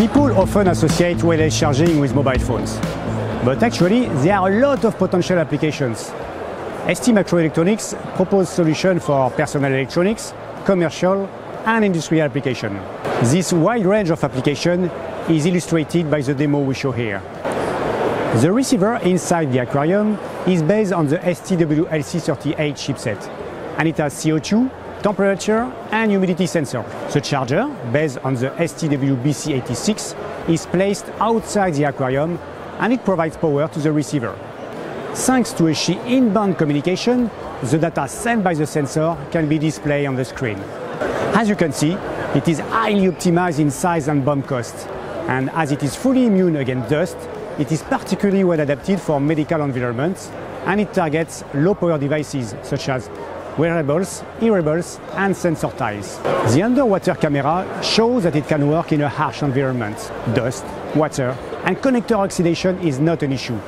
People often associate wireless charging with mobile phones, but actually there are a lot of potential applications. STMicroelectronics propose solutions for personal electronics, commercial and industrial application. This wide range of application is illustrated by the demo we show here. The receiver inside the aquarium is based on the STWLC38 chipset and it has CO2, temperature and humidity sensor. The charger, based on the STWBC86, is placed outside the aquarium and it provides power to the receiver. Thanks to a Qi in-band communication, the data sent by the sensor can be displayed on the screen. As you can see, it is highly optimized in size and BOM cost. And as it is fully immune against dust, it is particularly well adapted for medical environments and it targets low power devices such as wearables, hearables and sensor ties. The underwater camera shows that it can work in a harsh environment. Dust, water and connector oxidation is not an issue.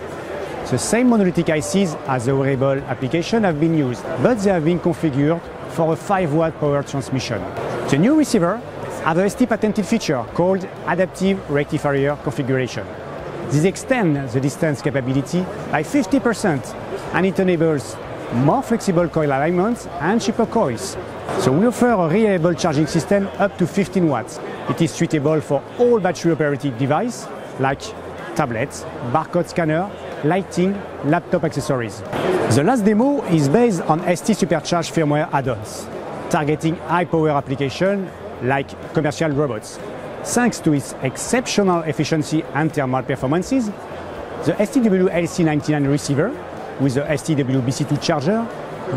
The same monolithic ICs as the wearable application have been used, but they have been configured for a 5 watt power transmission. The new receiver has a ST patented feature called Adaptive Rectifier Configuration. This extends the distance capability by 50% and it enables more flexible coil alignments and cheaper coils. So we offer a reliable charging system up to 15 watts. It is suitable for all battery operated devices like tablets, barcode scanner, lighting, laptop accessories. The last demo is based on ST Supercharge firmware add-ons, targeting high-power applications like commercial robots. Thanks to its exceptional efficiency and thermal performances, the STWLC99 receiver with the STWBC2 charger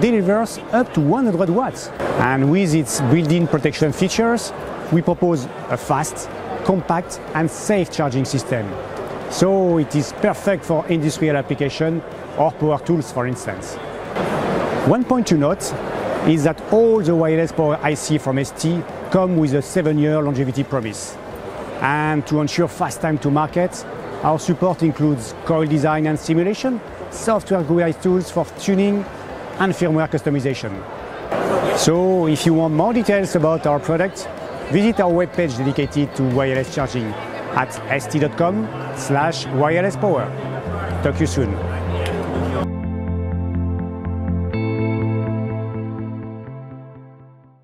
delivers up to 100 watts. And with its built-in protection features, we propose a fast, compact and safe charging system. So it is perfect for industrial application or power tools for instance. One point to note is that all the wireless power IC from ST come with a 7-year longevity promise. And to ensure fast time to market, our support includes coil design and simulation, software GUI tools for tuning and firmware customization. So if you want more details about our product, visit our webpage dedicated to wireless charging at st.com slash wireless power. Talk to you soon.